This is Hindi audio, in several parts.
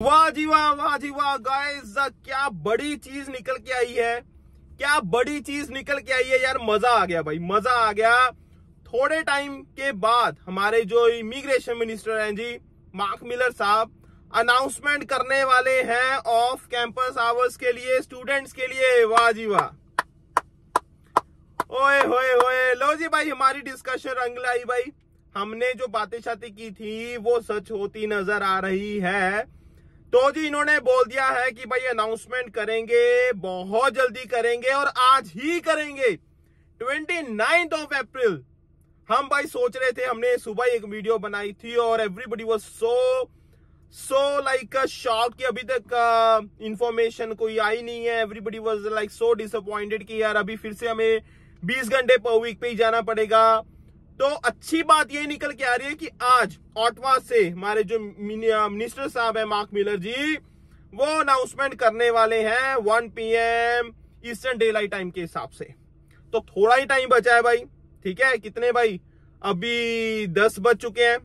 वाह जी वाह वाह जी वाह गाइस क्या बड़ी चीज़ निकल के आई है। क्या बड़ी चीज़ निकल के आई है यार, मज़ा आ गया भाई, मज़ा आ गया। थोड़े टाइम के बाद हमारे जो इमिग्रेशन मिनिस्टर हैं जी मार्क मिलर साहब अनाउंसमेंट करने वाले हैं ऑफ़ कैंपस आवर्स के लिए स्टूडेंट्स के लिए। वाह जी वाह। ओए, होए होए। लो जी भाई, हमारी डिस्कशन रंग लाई भाई। हमने जो बातें शातें की थी, वो सच होती नज़र आ रही है। तो जी इन्होंने बोल दिया है कि भाई अनाउंसमेंट करेंगे बहुत जल्दी करेंगे और आज ही करेंगे। ट्वेंटी नाइन्थ ऑफ़ अप्रैल हम भाई सोच रहे थे हमने सुबह एक वीडियो बनाई थी और everybody was so so like shock कि अभी तक इंफॉर्मेशन uh, कोई आई नहीं है। Everybody was like so disappointed कि यार अभी फिर से हमें 20 घंटे पर वीक पे ही जाना पड़ेगा। तो अच्छी बात ये निकल के आ रही है कि आज ऑटवा से हमारे जो मिनिस्टर साहब है, मार्क मिलर जी, वो अनाउंसमेंट करने वाले हैं 1 PM eastern daylight time के हिसाब से। तो थोड़ा ही टाइम बचा है भाई, ठीक है? कितने भाई? अभी दस बज चुके हैं,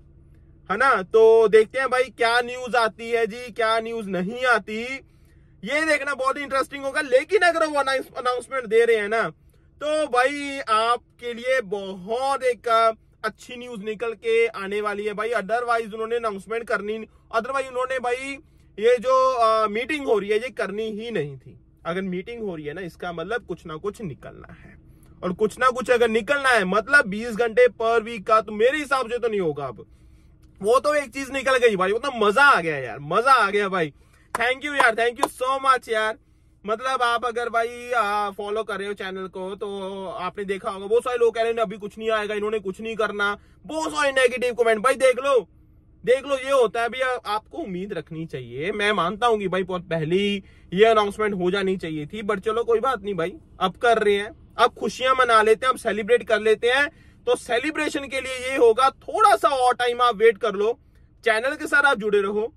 है ना? तो देखते हैं भाई, क्या न्यूज़ आती है जी, क्या न्यूज़ नहीं आती। ये देखना बहुत इंटरेस्टिंग होगा, लेकिन अगर वो अनाउंसमेंट दे रहे हैं ना तो भाई आपके लिए बहुत एक अच्छी न्यूज़ निकल के आने वाली है भाई। अदरवाइज़ उन्होंने अनाउंसमेंट करनी अदरवाइज़ उन्होंने भाई ये जो आ, मीटिंग हो रही है ये करनी ही नहीं थी। अगर मीटिंग हो रही है ना इसका मतलब कुछ ना कुछ निकलना है। और कुछ ना कुछ अगर निकलना है मतलब 20 घंटे पर वीक का तो मेरे हिसाब से तो नहीं होगा अब। वो तो एक चीज़ निकल गई भाई वो तो मज़ा आ गया यार मज़ा आ गया भाई। थैंक यू यार थैंक यू सो मच यार। मतलब आप अगर भाई फॉलो कर रहे हो चैनल को तो आपने देखा होगा, बहुत सारे लोग कह रहे हैं अभी कुछ नहीं आएगा, इन्होंने कुछ नहीं करना। बहुत सारे नेगेटिव कमेंट भाई, देख लो देख लो, ये होता है, भैया, आपको उम्मीद रखनी चाहिए। मैं मानता हूँ कि भाई, बहुत पहले ही ये अनाउंसमेंट हो जानी चाहिए थी बट चलो, कोई बात नहीं भाई, अब कर रहे हैं, अब खुशियाँ मना लेते हैं, अब सेलिब्रेट कर लेते हैं। तो सेलिब्रेशन के लिए ये होगा, थोड़ा सा और टाइम आप वेट कर लो। चैनल के साथ आप जुड़े रहो,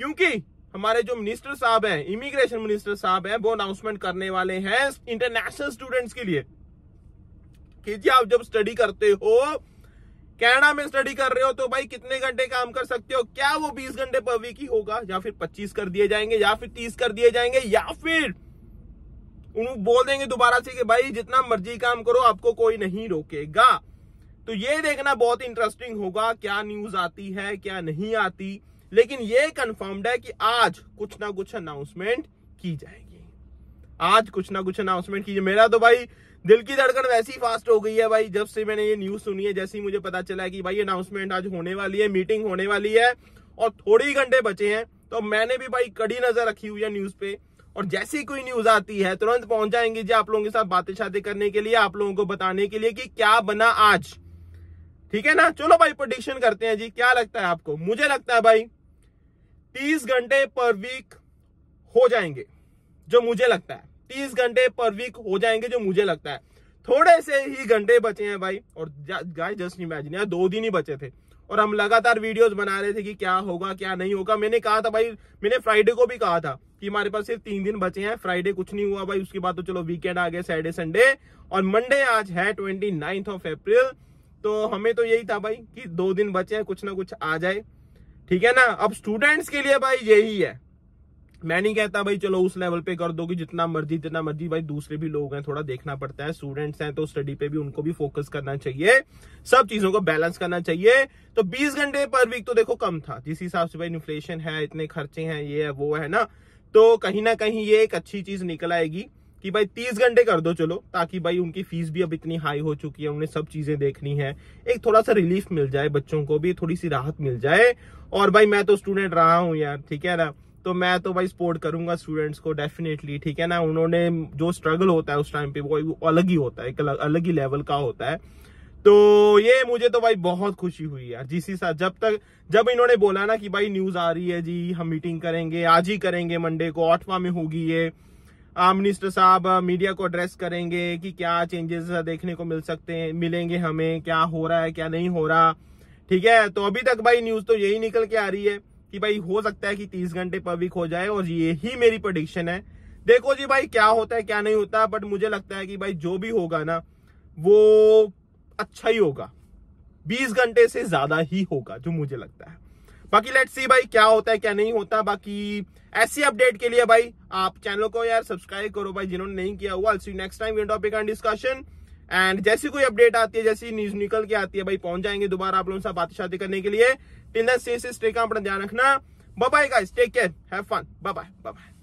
क्योंकि हमारे जो मिनिस्टर साहब हैं इमिग्रेशन मिनिस्टर साहब हैं, वो अनाउंसमेंट करने वाले हैं इंटरनेशनल स्टूडेंट्स के लिए। कि जी आप जब स्टडी करते हो, कनाडा में स्टडी कर रहे हो तो भाई कितने घंटे काम कर सकते हो? क्या वो 20 घंटे पर वीक ही होगा? या फिर 25 कर दिए जाएँगे, या फिर 30 कर दिए जाएँगे, या फिर उन बोल देंगे दोबारा से कि भाई जितना मर्ज़ी काम करो, आपको कोई नहीं रोकेगा। तो ये देखना बहुत इंटरेस्टिंग होगा, क्या न्यूज़ आती है, क्या नहीं आती। लेकिन ये कंफर्म्ड है कि आज कुछ ना कुछ अनाउंसमेंट की जाएगी। आज कुछ ना कुछ अनाउंसमेंट कीजिए मेरा तो भाई दिल की धड़कन वैसी फास्ट हो गई है भाई, जब से मैंने ये न्यूज़ सुनी है, जैसे ही मुझे पता चला कि भाई अनाउंसमेंट आज होने वाली है मीटिंग होने वाली है, और थोड़ी घंटे बचे हैं तो मैंने भी भाई कड़ी नज़र रखी हुई है न्यूज़ पे। और जैसी कोई न्यूज़ आती है, तुरंत पहुँच जाएँगे जी आप लोगों के साथ बातें शातें करने के लिए, आप लोगों को बताने के लिए कि क्या बना आज। ठीक है ना? चलो भाई प्रोडिक्शन करते हैं जी, क्या लगता है आपको? मुझे लगता है भाई तीस घंटे पर वीक हो जाएँगे, जो मुझे लगता है। तीस घंटे पर वीक हो जाएँगे, जो मुझे लगता है। थोड़े से ही घंटे बचे हैं भाई, और गाय जस्ट इमेजिन यार, दो दिन ही बचे थे। और हम लगातार वीडियोस बना रहे थे कि क्या होगा, क्या नहीं होगा। मैंने कहा था भाई, मैंने फ्राइडे को भी कहा था कि हमारे पास सिर्फ़ तीन दिन बचे हैं। फ्राइडे कुछ नहीं हुआ भाई, उसके बाद तो चलो वीकेंड आ गया सैटरडे संडे और मंडे आज है ट्वेंटी ऑफ़ अप्रैल तो हमें तो यही था भाई कि दो दिन बचे हैं, कुछ ना कुछ आ जाए। ठीक है ना? अब स्टूडेंट्स के लिए भाई यही है। मैं नहीं कहता भाई, चलो उस लेवल पे कर दो जितना मर्ज़ी जितना मर्ज़ी, भाई दूसरे भी लोग हैं, थोड़ा देखना पड़ता है स्टूडेंट्स हैं तो स्टडी पे भी उनको भी फोकस करना चाहिए। सब चीज़ों को बैलेंस करना चाहिए। तो 20 घंटे पर वीक तो देखो कम था। जिस हिसाब से भाई इन्फ्लेशन है, इतने खर्चे हैं, ये है, वो है ना? तो कहीं ना कहीं ये एक अच्छी चीज़ निकल आएगी। कि भाई तीस घंटे कर दो चलो, ताकि भाई उनकी फ़ीस भी अब इतनी हाई हो चुकी है, उन्हें सब चीज़ें देखनी है। एक थोड़ा सा रिलीफ मिल जाए बच्चों को भी थोड़ी सी राहत मिल जाए। और भाई मैं तो स्टूडेंट रहा हूँ यार, ठीक है ना? तो मैं तो भाई सपोर्ट करूँगा स्टूडेंट्स को डेफिनेटली ठीक है ना? उन्होंने जो स्ट्रगल होता है उस टाइम पे, वो अलग ही होता है अलग ही लेवल का होता है। तो ये मुझे तो भाई बहुत खुशी हुई यार, जिस साथ जब तक, जब इन्होंने बोला ना कि भाई न्यूज़ आ रही है जी, हम मीटिंग करेंगे, आज ही करेंगे मंडे को ऑटवा में होगी ये। मिनिस्टर साहब मीडिया को एड्रेस करेंगे कि क्या चेंजेस देखने को मिल सकते हैं, मिलेंगे हमें, क्या हो रहा है, क्या नहीं हो रहा। ठीक है तो अभी तक भाई न्यूज़ तो यही निकल के आ रही है कि भाई हो सकता है कि तीस घंटे पर वीक हो जाए और ये ही मेरी प्रोडिक्शन है। देखो जी भाई क्या होता है, क्या नहीं होता बट मुझे लगता है कि भाई जो भी होगा ना, वो अच्छा ही होगा। बीस घंटे से ज़्यादा ही होगा, जो मुझे लगता है। बाकी लेट्स सी भाई, क्या होता है, क्या नहीं होता, बाकी ऐसी अपडेट के लिए भाई, आप चैनल को यार सब्सक्राइब करो भाई, जिन्होंने नहीं किया हुआ सी next time topic and discussion and जैसी कोई अपडेट आती है, जैसी न्यूज़ निकल के आती है भाई, पहुँच जाएँगे दोबारा आप लोगों से बात शादी करने के लिए. टिल देन सेफ़ स्टे का अपना ध्यान रखना. Bye guys take care have fun bye bye bye